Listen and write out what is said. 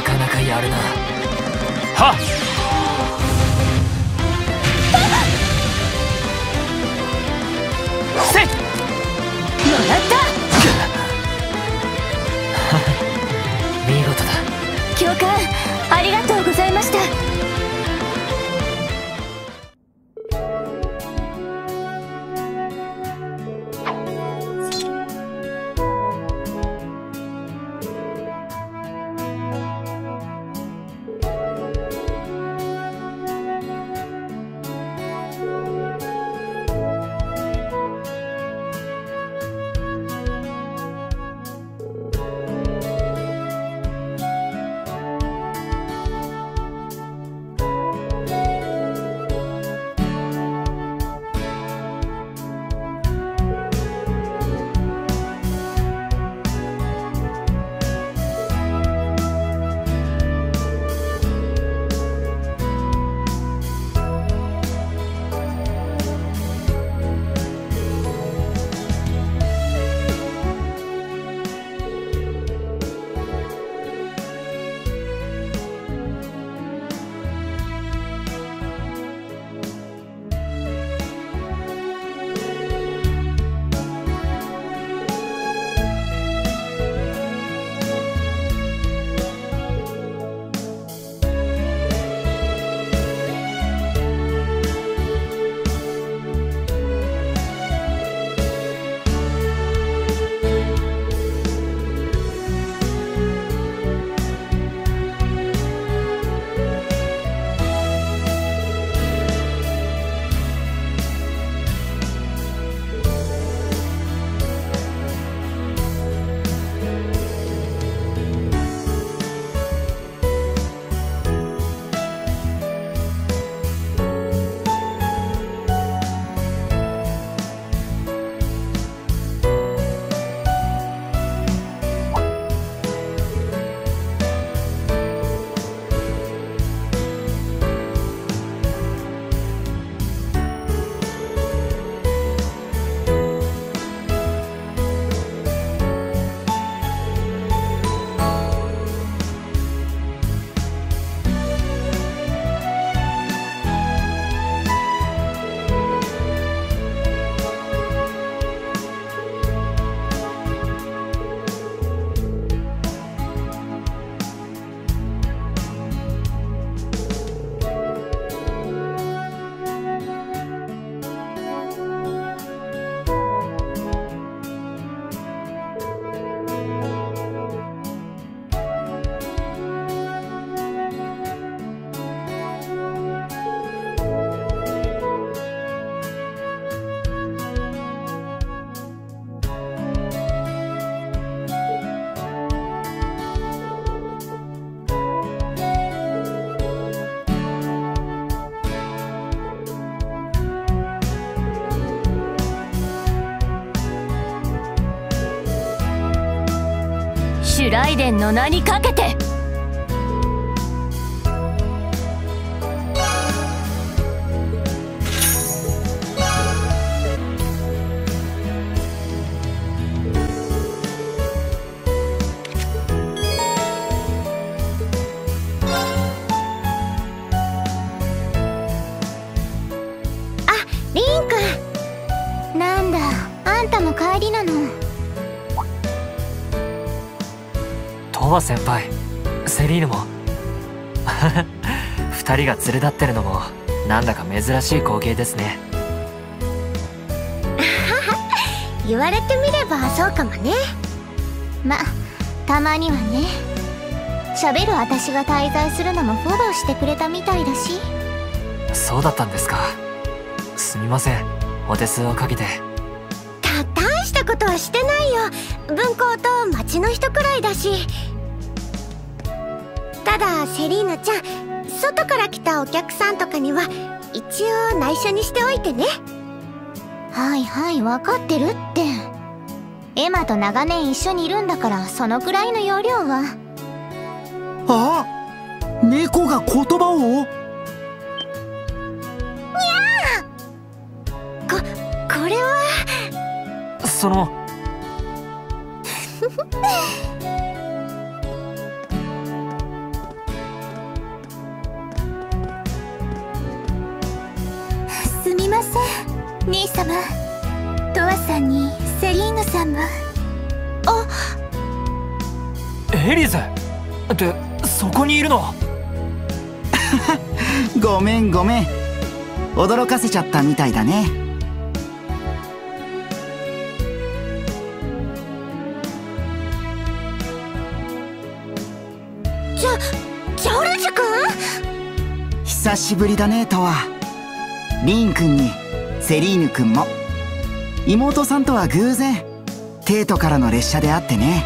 なかなかやるな。はっ。ライデンの名にかけて。先輩。セリーヌも。二人が連れ立ってるのもなんだか珍しい光景ですね。言われてみればそうかもね。またまにはね。喋る私が滞在するのもフォローしてくれたみたいだし。そうだったんですか。すみません。お手数をかけて。た大したこことはしてないよ。文校と町の人くらいだしただセリーヌちゃん外から来たお客さんとかには一応内緒にしておいてね。はいはい分かってるって。エマと長年一緒にいるんだからそのくらいの容量は。あ猫が言葉を？ここれは。そのません。兄様。トワさんにセリーヌさんもエリーゼ。ってそこにいるの ごめんごめん。驚かせちゃったみたいだね。ジョジョルジュ君久しぶりだねとはリンくんにセリーヌ君も。妹さんとは偶然帝都からの列車で会ってね。